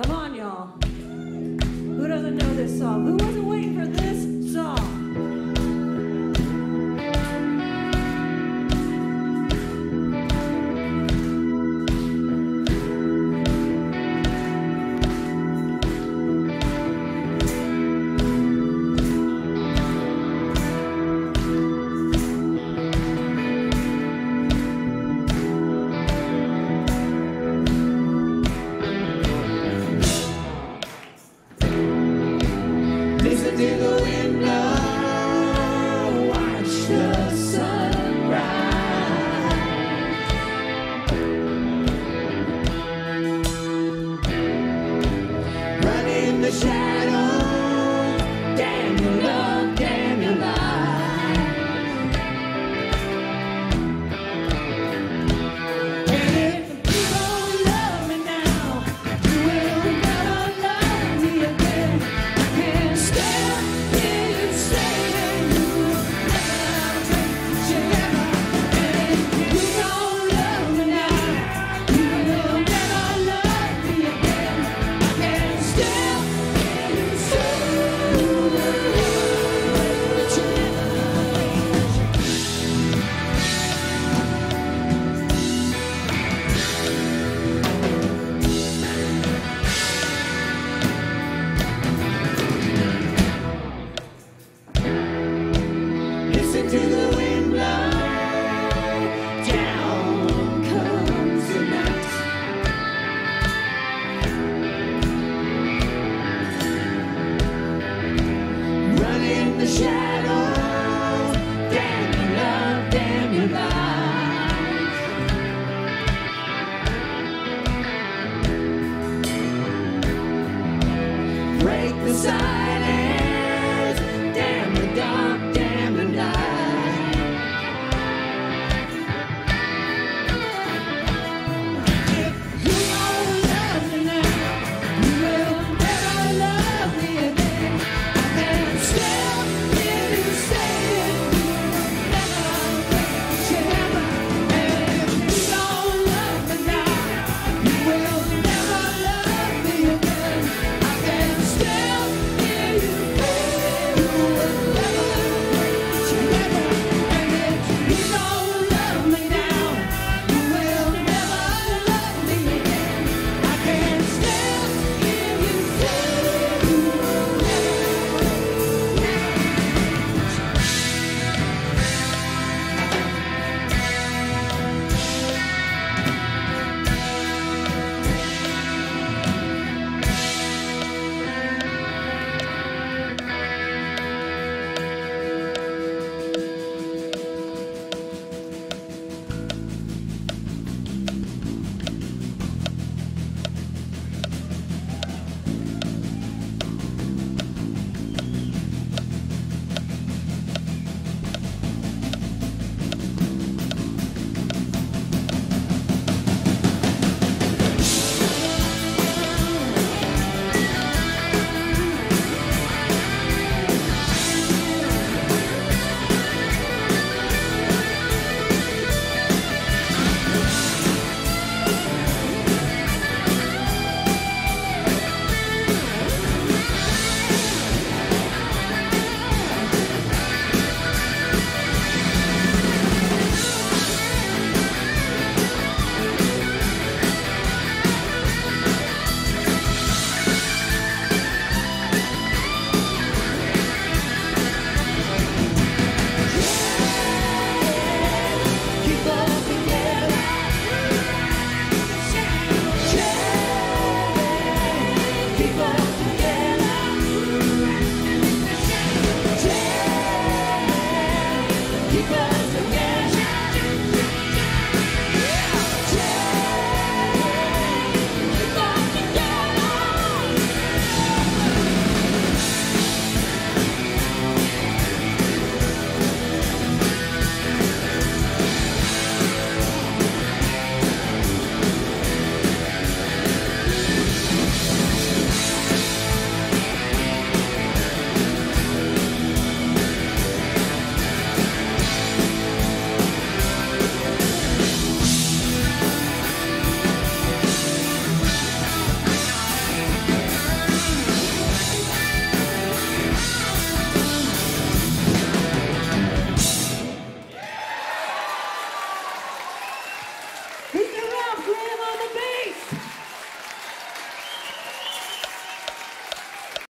Come on, y'all. Who doesn't know this song? Who wasn't waiting for this song? the sun. Yeah.